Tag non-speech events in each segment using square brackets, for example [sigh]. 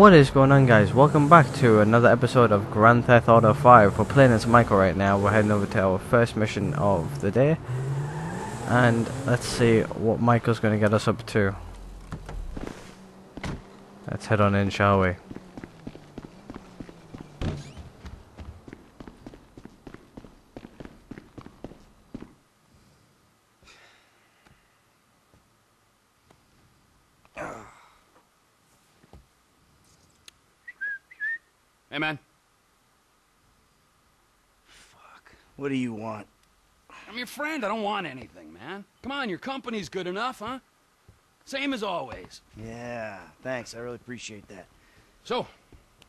What is going on guys? Welcome back to another episode of Grand Theft Auto 5. We're playing as Michael right now. We're heading over to our first mission of the day. And let's see what Michael's going to get us up to. Let's head on in, shall we? What do you want? I'm your friend. I don't want anything, man. Come on, your company's good enough, huh? Same as always. Yeah, thanks. I really appreciate that. So,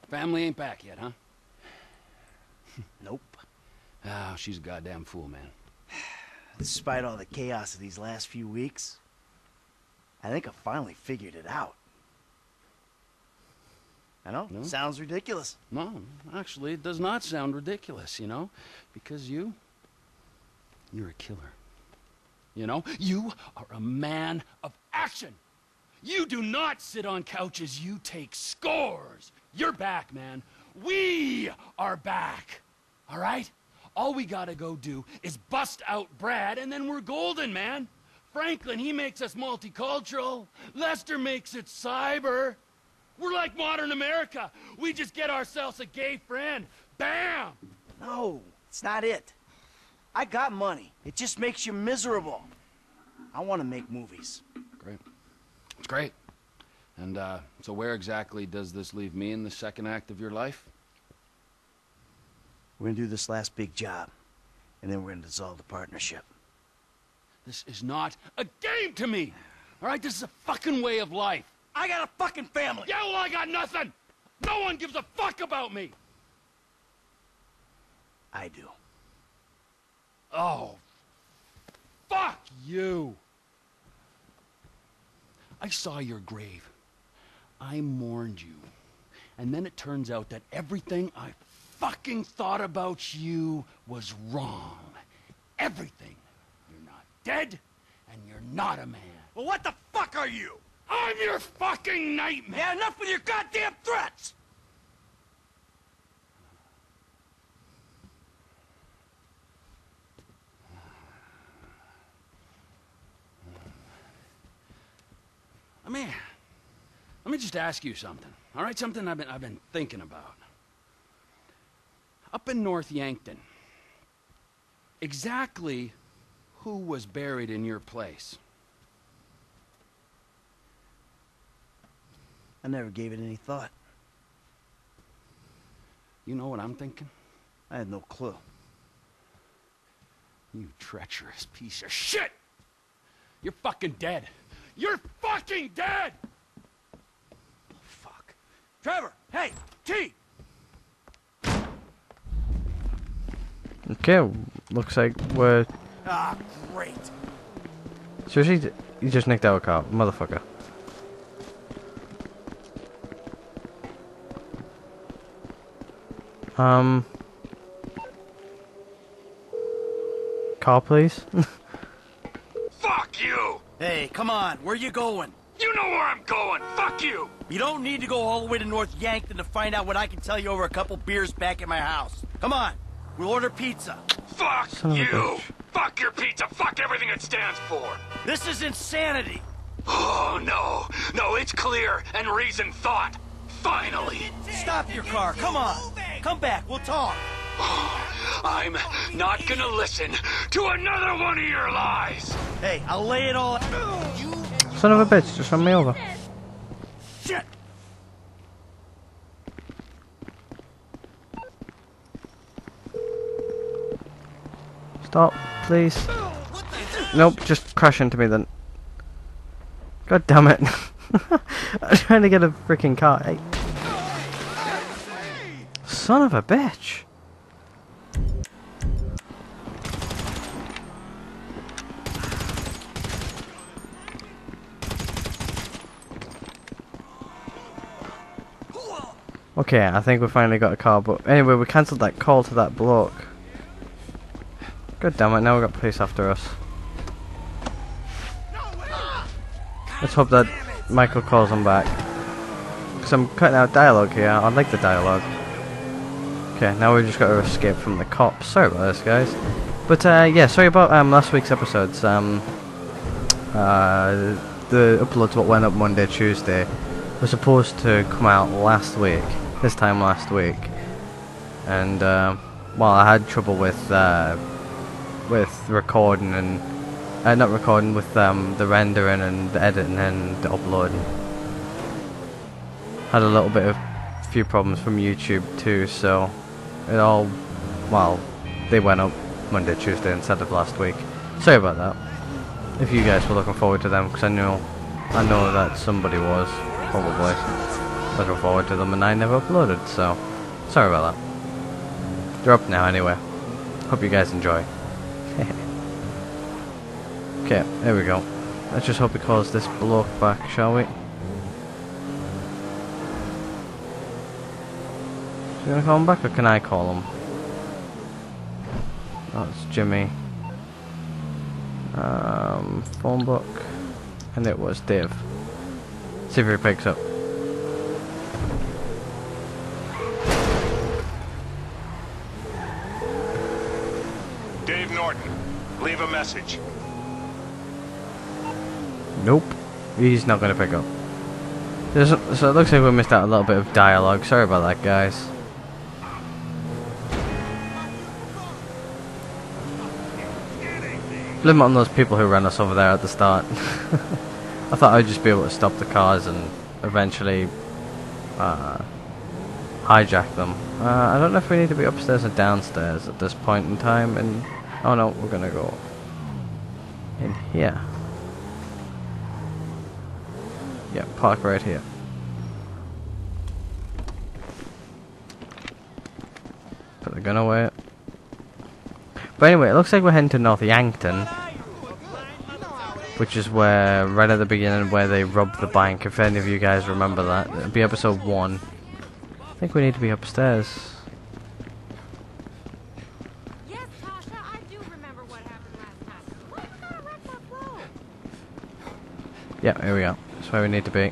family ain't back yet, huh? [sighs] Nope. Oh, she's a goddamn fool, man. [sighs] Despite all the chaos of these last few weeks, I think I finally figured it out. I know, No? sounds ridiculous. No, actually, it does not sound ridiculous, you know? Because you... You're a killer. You know? You are a man of action! You do not sit on couches, you take scores! You're back, man. We are back! Alright? All we gotta go do is bust out Brad, and then we're golden, man! Franklin, he makes us multicultural. Lester makes it cyber. We're like modern America. We just get ourselves a gay friend. Bam! No, it's not it. I got money. It just makes you miserable. I want to make movies. Great. It's great. And, uh, so where exactly does this leave me in the second act of your life? We're gonna do this last big job, and then we're gonna dissolve the partnership. This is not a game to me! Alright, this is a fucking way of life. I got a fucking family! Yeah, well, I got nothing! No one gives a fuck about me! I do. Oh, fuck you! I saw your grave. I mourned you. And then it turns out that everything I fucking thought about you was wrong. Everything. You're not dead, and you're not a man. Well, what the fuck are you? I'm your fucking nightmare! Yeah, enough with your goddamn threats! Let me, let me just ask you something. All right, something I've been I've been thinking about. Up in North Yankton, exactly who was buried in your place? I never gave it any thought. You know what I'm thinking? I had no clue. You treacherous piece of shit! You're fucking dead. You're fucking dead! Fuck. Trevor! Hey! T! Okay, looks like we're... Ah, great. Seriously, you just nicked our car, motherfucker. Um... Car, please? [laughs] Fuck you! Hey, come on. Where you going? You know where I'm going! Fuck you! You don't need to go all the way to North Yankton to find out what I can tell you over a couple beers back at my house. Come on. We'll order pizza. Fuck Son you! Fuck your pizza! Fuck everything it stands for! This is insanity. [gasps] Oh, no. No, it's clear and reason thought. Finally. Stop your car. Come on. Come back. We'll talk. [sighs] I'm not gonna listen to another one of your lies. Hey, I'll lay it all. out. Son of a bitch, just run me over. Shit. Stop, please. Nope, just crash into me then. God damn it. [laughs] I'm trying to get a freaking car. Hey. Son of a bitch. Okay, I think we finally got a car, but anyway, we cancelled that call to that bloke. God damn it, now we got police after us. Let's hope that Michael calls him back. Because I'm cutting out dialogue here. I like the dialogue. Okay, now we just got to escape from the cops. Sorry about this, guys. But, uh, yeah, sorry about um, last week's episodes. Um, uh, the uploads what went up Monday, Tuesday were supposed to come out last week. This time last week. And, uh, well, I had trouble with, uh, with recording and uh, not recording with um, the rendering and the editing and the uploading. Had a little bit of few problems from YouTube too, so it all well they went up Monday, Tuesday instead of last week. Sorry about that. If you guys were looking forward to them, because I know I know that somebody was probably looking forward to them, and I never uploaded, so sorry about that. They're up now anyway. Hope you guys enjoy. [laughs] okay, there we go. Let's just hope he calls this bloke back, shall we? Is he gonna call him back or can I call him? That's Jimmy. Um, phone book. And it was Dave. See if he picks up. Dave Norton, leave a message. Nope. He's not going to pick up. There's, so it looks like we missed out a little bit of dialogue. Sorry about that, guys. Blame on those people who ran us over there at the start. [laughs] I thought I'd just be able to stop the cars and eventually uh, hijack them. Uh, I don't know if we need to be upstairs or downstairs at this point in time. And oh no, we're gonna go in here. Yeah, park right here. Put the gun away. But anyway, it looks like we're heading to North Yankton. Which is where, right at the beginning, where they robbed the bank. If any of you guys remember that. It'll be episode 1. I think we need to be upstairs. Yes, Tasha, I do remember what happened last time. What kind of wreck that blow? Yeah, here we go. That's where we need to be.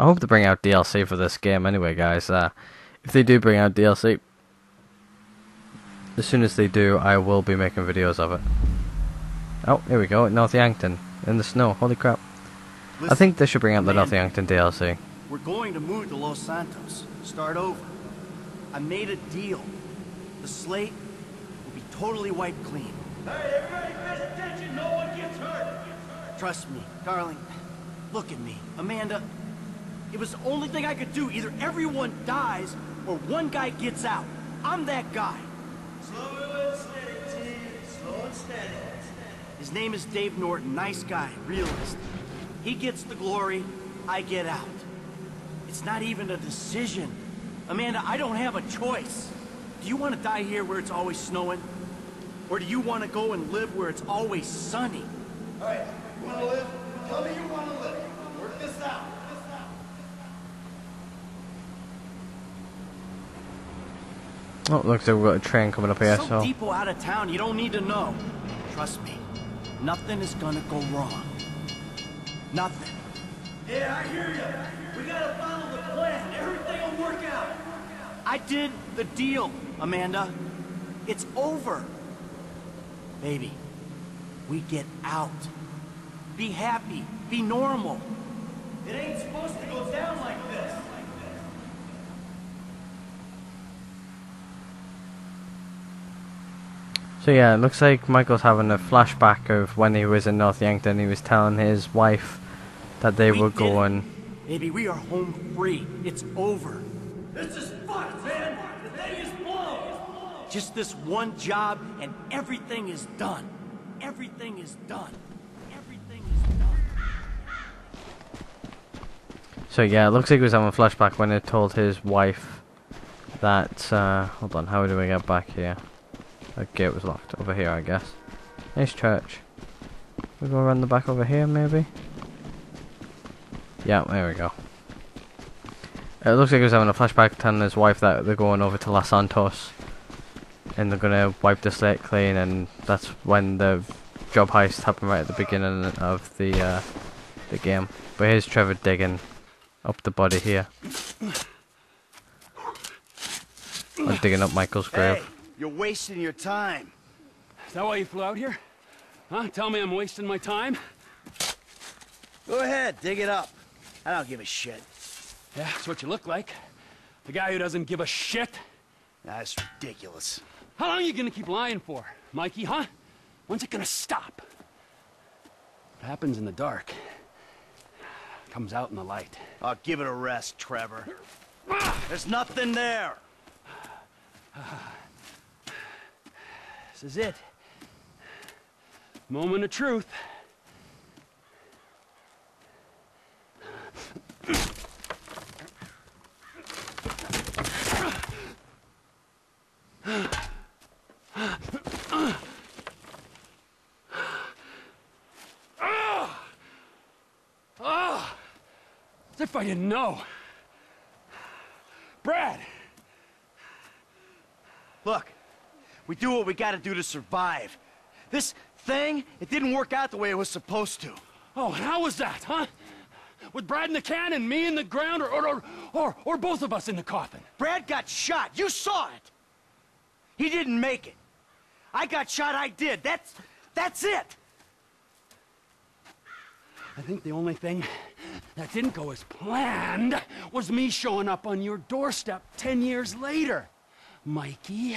I hope they bring out DLC for this game anyway, guys. Uh, if they do bring out DLC, as soon as they do, I will be making videos of it. Oh, here we go, North Yankton, in the snow. Holy crap. I think they should bring out the North Yankton DLC. We're going to move to Los Santos. Start over. I made a deal. The slate will be totally wiped clean. Hey, everybody pays attention. No one gets hurt. Trust me, darling. Look at me. Amanda, it was the only thing I could do. Either everyone dies or one guy gets out. I'm that guy. Slow and steady, T. Slow and steady. His name is Dave Norton. Nice guy, realist. He gets the glory, I get out. It's not even a decision. Amanda, I don't have a choice. Do you want to die here where it's always snowing? Or do you want to go and live where it's always sunny? All right, you want to live? Tell me you want to live. Work this out. Oh, looks like we've got a train coming up here, Some so... people out of town you don't need to know. Trust me, nothing is gonna go wrong. Nothing. Yeah, I hear you. We gotta follow the plan. Everything will work out. I did the deal, Amanda. It's over. Baby, we get out. Be happy. Be normal. It ain't supposed to go down like this. So yeah, it looks like Michael's having a flashback of when he was in North Yankton. He was telling his wife that they We were did it. going... Baby, we are home free. It's over. This is fucked, man. The thing is blown. Just this one job and everything is done. Everything is done. Everything is done. So yeah, it looks like he was having a flashback when he told his wife that, uh, hold on, how do we get back here? The gate was locked. Over here, I guess. Nice church. We go around the back over here, maybe? Yeah, there we go. It looks like he was having a flashback telling his wife that they're going over to Los Santos. And they're gonna wipe the slate clean, and that's when the job heist happened right at the beginning of the, uh, the game. But here's Trevor digging up the body here. I'm digging up Michael's grave. Hey, you're wasting your time. Is that why you flew out here? Huh? Tell me I'm wasting my time? Go ahead, dig it up. I don't give a shit. Yeah, that's what you look like. The guy who doesn't give a shit. That's ridiculous. How long are you gonna keep lying for, Mikey, huh? When's it gonna stop? What happens in the dark comes out in the light. I'll give it a rest, Trevor. There's nothing there. Is it. Moment of truth. Ah! Ah! As if I didn't know. Brad! Look, we do what we gotta do to survive. This thing, it didn't work out the way it was supposed to. Oh, and how was that, huh? With Brad in the can and me in the ground, or, or, or, or, or both of us in the coffin? Brad got shot. You saw it. He didn't make it. I got shot. I did. That's that's it. I think the only thing that didn't go as planned was me showing up on your doorstep ten years later. Mikey,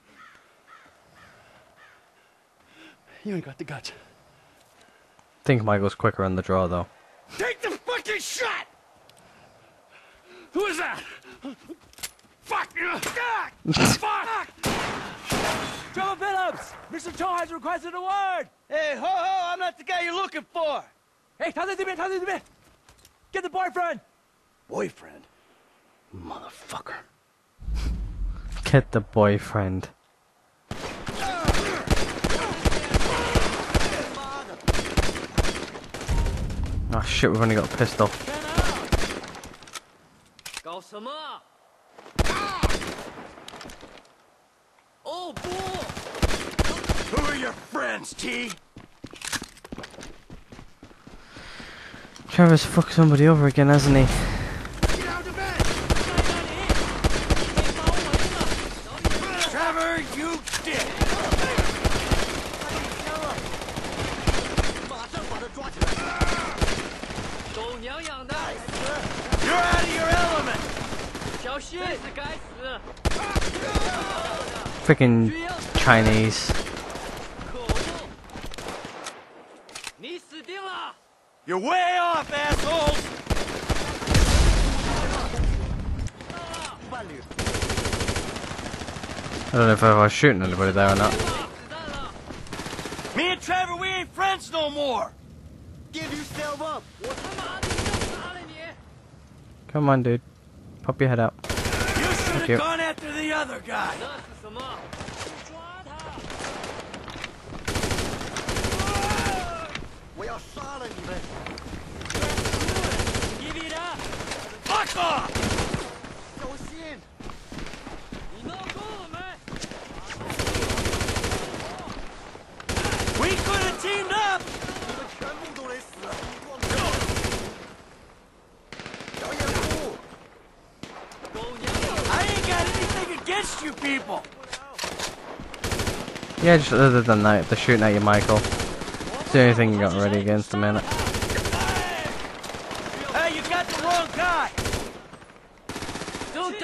You ain't got the guts. Think Michael's quicker on the draw, though. Take the fucking shot! Who is that? Fuck! Fuck! John Philips! Mr. Cho has requested a word! Hey, ho ho! I'm not the guy you're looking for! Hey, tell the man, tell the man! Get the boyfriend! Boyfriend? Motherfucker. Get the boyfriend. Oh shit, we've only got a pistol. Who are your friends, T? Trevor's fucked somebody over again, hasn't he? fucking Chinese. You're way off, assholes! I don't know if I was shooting anybody there or not. Me and Trevor, we ain't friends no more! Give yourself up! Come on, dude. Pop your head out. You Thank you. Guy. 那是什么？抓他！我要杀了你们！Give it missed you people. Yeah, just other than that, they're shooting at you, Michael. It's the only thing you got ready against the minute. Hey, you got the wrong guy.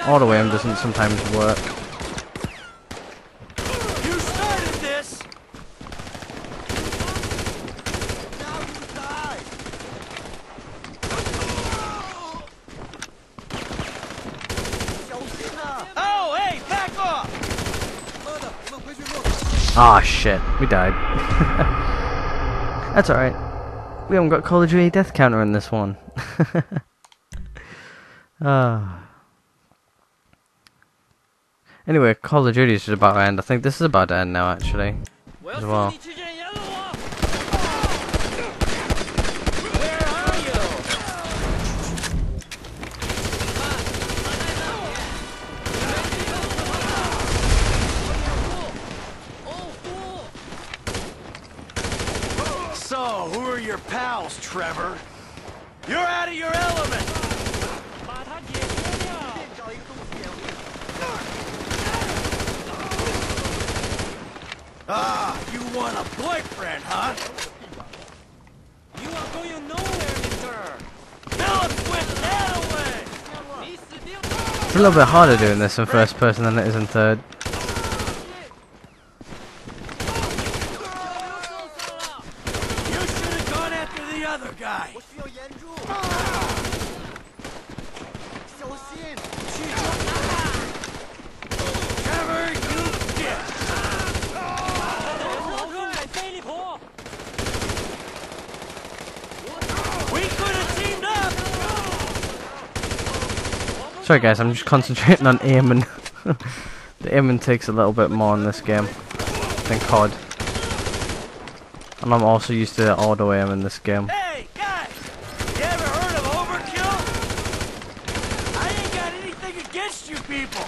Auto aim doesn't sometimes work. Shit. We died. [laughs] That's alright. We haven't got Call of Duty death counter in this one. [laughs] Ah. Anyway, Call of Duty is just about to end. I think this is about to end now, actually. As well. Where are you? So, who are your pals, Trevor? You're out of your element! Ah, you want a boyfriend, huh? You are going nowhere, mister! Philips went that away! It's a little bit harder doing this in first person than it is in third. You should have gone after the other guy! Trevor, you did! We could have teamed up! Sorry guys, I'm just concentrating on aiming. [laughs] the aiming takes a little bit more in this game than COD. And I'm also used to auto aim in this game. Hey, guys! You ever heard of overkill? I ain't got anything against you people!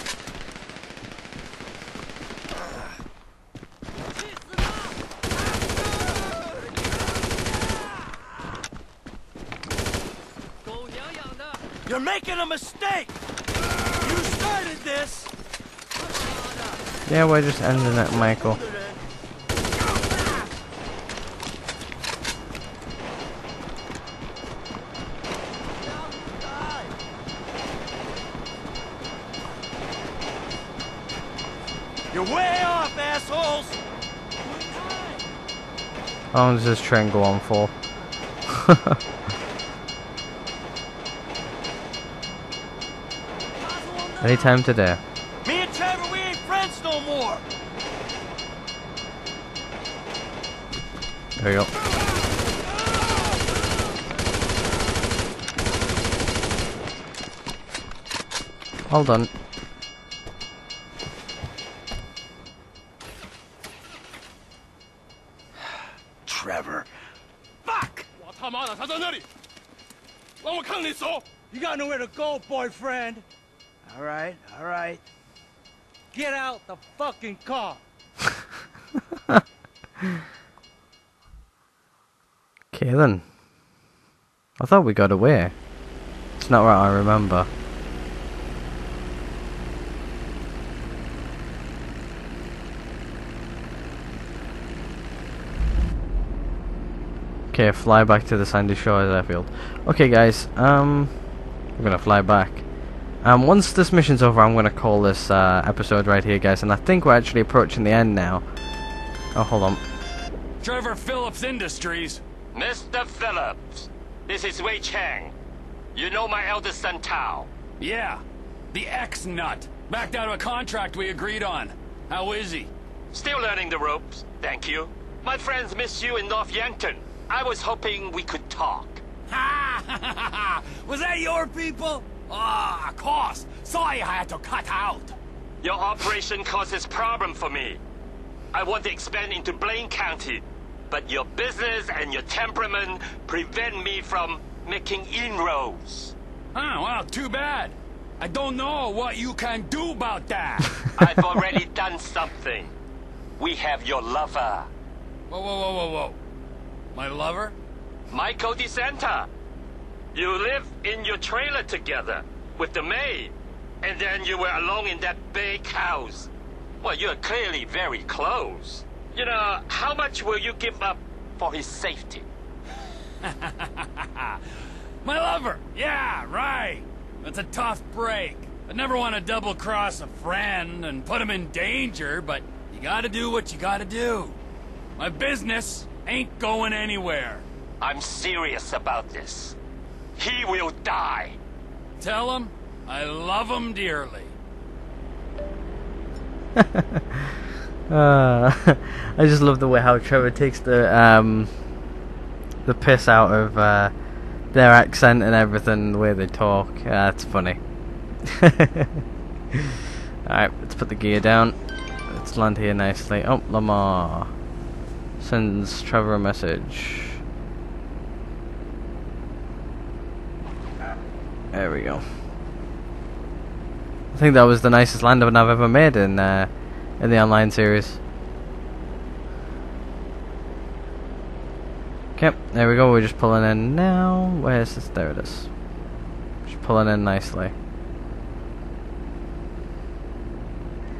You're making a mistake! You started this! Yeah, we're just ending it, Michael. You're way off, assholes! How long does this train go on for? [laughs] Anytime today. Me and Trevor, we ain't friends no more! There you go. All done. Trevor. Fuck! You got nowhere to go, boyfriend. All right, all right. Get out the fucking car. Okay then. I thought we got away. It's not what I remember. Okay, fly back to the Sandy Shores airfield. Okay guys, um we're gonna fly back. Um once this mission's over I'm gonna call this uh, episode right here guys and I think we're actually approaching the end now. Oh hold on. Trevor Philips Industries. Mr. Philips, this is Wei Cheng. You know my eldest son Tao. Yeah, the ex-nut. Backed out of a contract we agreed on. How is he? Still learning the ropes, thank you. My friends miss you in North Yankton. I was hoping we could talk. Ha! Was that your people? Ah, of course. Sorry I had to cut out. Your operation causes problem for me. I want to expand into Blaine County, but your business and your temperament prevent me from making inroads. Oh, well, too bad. I don't know what you can do about that. [laughs] I've already done something. We have your lover, whoa, whoa, whoa, whoa, whoa. My lover? Michael De Santa. You live in your trailer together with the maid, and then you were alone in that big house. Well, you're clearly very close. You know, how much will you give up for his safety? [laughs] My lover! Yeah, right! That's a tough break. I never want to double cross a friend and put him in danger, but you gotta do what you gotta do. My business ain't going anywhere. I'm serious about this. He will die. Tell him I love him dearly. [laughs] Uh, [laughs] I just love the way how Trevor takes the um, the piss out of uh, their accent and everything, the way they talk. Uh, that's funny. [laughs] Alright, let's put the gear down. Let's land here nicely. Oh, Lamar sends Trevor a message. There we go. I think that was the nicest landing I've ever made in uh, in the online series. Okay, there we go. We're just pulling in now. Where's this? There it is. Just pulling in nicely.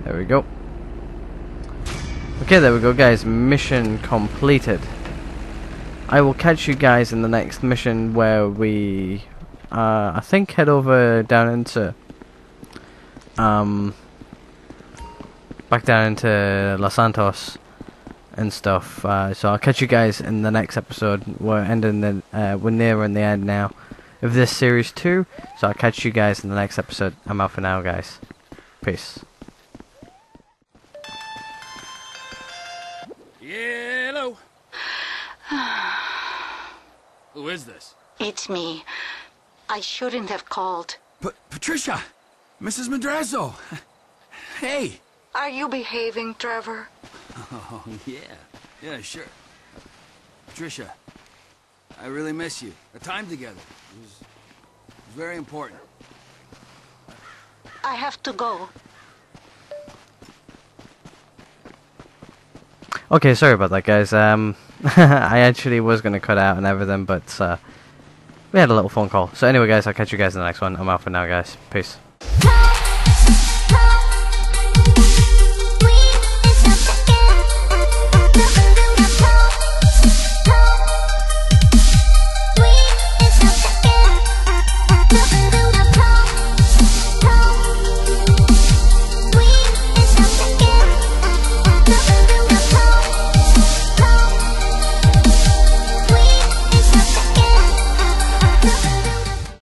There we go. Okay, there we go, guys. Mission completed. I will catch you guys in the next mission where we, uh, I think, head over down into, um, back down into Los Santos and stuff. Uh, so I'll catch you guys in the next episode. We're ending the, uh, we're nearing the end now of this series two. So I'll catch you guys in the next episode. I'm out for now, guys. Peace. Hello. [sighs] Who is this? It's me. I shouldn't have called. But Patricia, Mrs. Madrazo. [laughs] Hey. Are you behaving, Trevor? Oh yeah, yeah, sure. Patricia, I really miss you. The time together it was, it was very important. I have to go. Okay, sorry about that, guys. Um, [laughs] I actually was going to cut out and everything, but uh, we had a little phone call. So anyway, guys, I'll catch you guys in the next one. I'm out for now, guys. Peace.